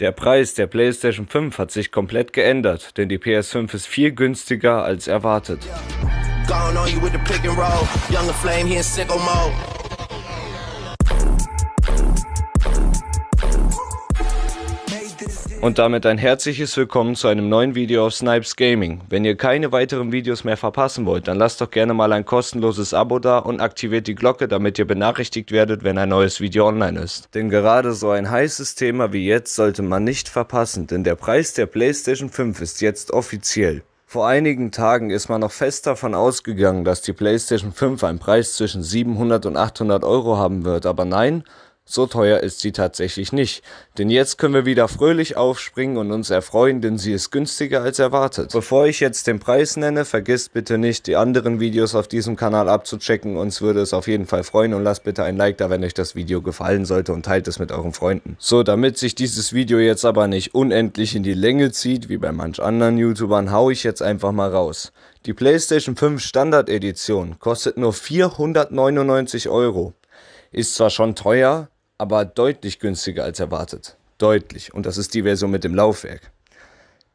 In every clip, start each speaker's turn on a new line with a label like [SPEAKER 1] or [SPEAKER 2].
[SPEAKER 1] Der Preis der PlayStation 5 hat sich komplett geändert, denn die PS5 ist viel günstiger als erwartet. Und damit ein herzliches Willkommen zu einem neuen Video auf Snipes Gaming. Wenn ihr keine weiteren Videos mehr verpassen wollt, dann lasst doch gerne mal ein kostenloses Abo da und aktiviert die Glocke, damit ihr benachrichtigt werdet, wenn ein neues Video online ist. Denn gerade so ein heißes Thema wie jetzt sollte man nicht verpassen, denn der Preis der PlayStation 5 ist jetzt offiziell. Vor einigen Tagen ist man noch fest davon ausgegangen, dass die PlayStation 5 einen Preis zwischen 700 und 800 Euro haben wird, aber nein, so teuer ist sie tatsächlich nicht, denn jetzt können wir wieder fröhlich aufspringen und uns erfreuen, denn sie ist günstiger als erwartet. Bevor ich jetzt den Preis nenne, vergisst bitte nicht, die anderen Videos auf diesem Kanal abzuchecken, uns würde es auf jeden Fall freuen und lasst bitte ein Like da, wenn euch das Video gefallen sollte und teilt es mit euren Freunden. So, damit sich dieses Video jetzt aber nicht unendlich in die Länge zieht, wie bei manch anderen YouTubern, hau ich jetzt einfach mal raus. Die PlayStation 5 Standard Edition kostet nur 499 Euro. Ist zwar schon teuer, aber deutlich günstiger als erwartet. Deutlich. Und das ist die Version mit dem Laufwerk.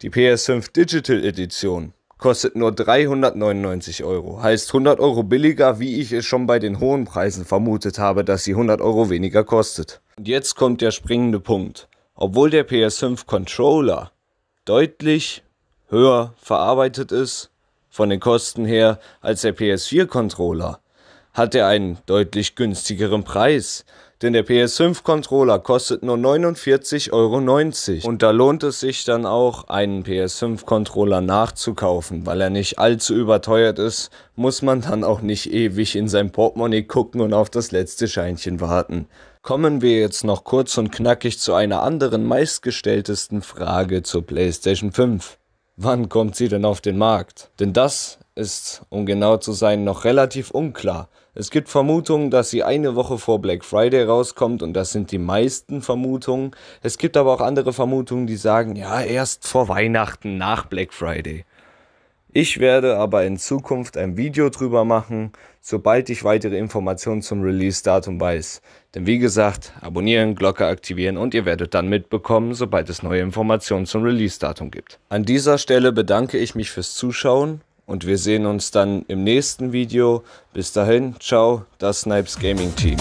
[SPEAKER 1] Die PS5 Digital Edition kostet nur 399 Euro. Heißt 100 Euro billiger, wie ich es schon bei den hohen Preisen vermutet habe, dass sie 100 Euro weniger kostet. Und jetzt kommt der springende Punkt. Obwohl der PS5 Controller deutlich höher verarbeitet ist, von den Kosten her, als der PS4 Controller, hat er einen deutlich günstigeren Preis denn der PS5-Controller kostet nur 49,90 Euro. Und da lohnt es sich dann auch, einen PS5-Controller nachzukaufen, weil er nicht allzu überteuert ist, muss man dann auch nicht ewig in sein Portemonnaie gucken und auf das letzte Scheinchen warten. Kommen wir jetzt noch kurz und knackig zu einer anderen meistgestelltesten Frage zur PlayStation 5. Wann kommt sie denn auf den Markt? Denn das ist, um genau zu sein, noch relativ unklar. Es gibt Vermutungen, dass sie eine Woche vor Black Friday rauskommt und das sind die meisten Vermutungen. Es gibt aber auch andere Vermutungen, die sagen, ja, erst vor Weihnachten nach Black Friday. Ich werde aber in Zukunft ein Video drüber machen, sobald ich weitere Informationen zum Release-Datum weiß. Denn wie gesagt, abonnieren, Glocke aktivieren und ihr werdet dann mitbekommen, sobald es neue Informationen zum Release-Datum gibt. An dieser Stelle bedanke ich mich fürs Zuschauen und wir sehen uns dann im nächsten Video. Bis dahin, ciao, das Snipes Gaming Team.